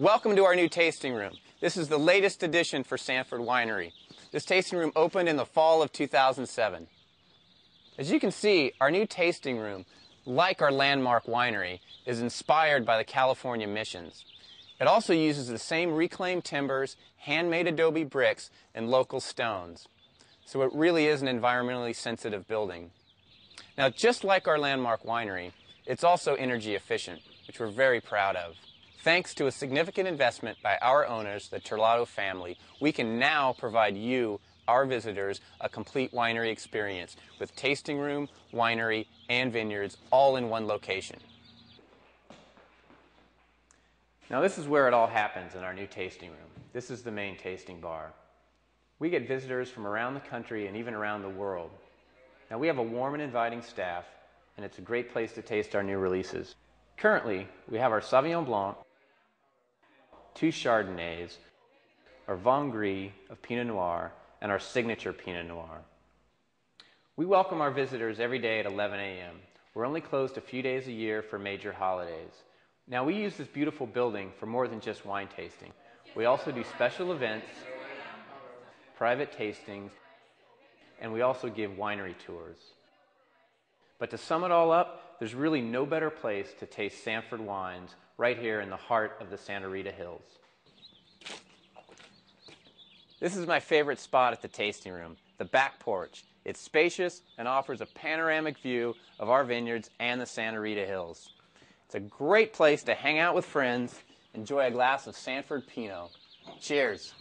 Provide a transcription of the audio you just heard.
Welcome to our new tasting room. This is the latest addition for Sanford Winery. This tasting room opened in the fall of 2007. As you can see, our new tasting room, like our landmark winery, is inspired by the California missions. It also uses the same reclaimed timbers, handmade adobe bricks, and local stones. So it really is an environmentally sensitive building. Now, just like our landmark winery, it's also energy efficient, which we're very proud of. Thanks to a significant investment by our owners, the Terlato family, we can now provide you, our visitors, a complete winery experience with tasting room, winery, and vineyards all in one location. Now, this is where it all happens in our new tasting room. This is the main tasting bar. We get visitors from around the country and even around the world. Now, we have a warm and inviting staff, and it's a great place to taste our new releases. Currently, we have our Sauvignon Blanc, two Chardonnays, our Vin Gris of Pinot Noir, and our signature Pinot Noir. We welcome our visitors every day at 11 a.m. We're only closed a few days a year for major holidays. Now, we use this beautiful building for more than just wine tasting. We also do special events, private tastings, and we also give winery tours. But to sum it all up, there's really no better place to taste Sanford wines right here in the heart of the Santa Rita Hills. This is my favorite spot at the tasting room, the back porch. It's spacious and offers a panoramic view of our vineyards and the Santa Rita Hills. It's a great place to hang out with friends, enjoy a glass of Sanford Pinot. Cheers.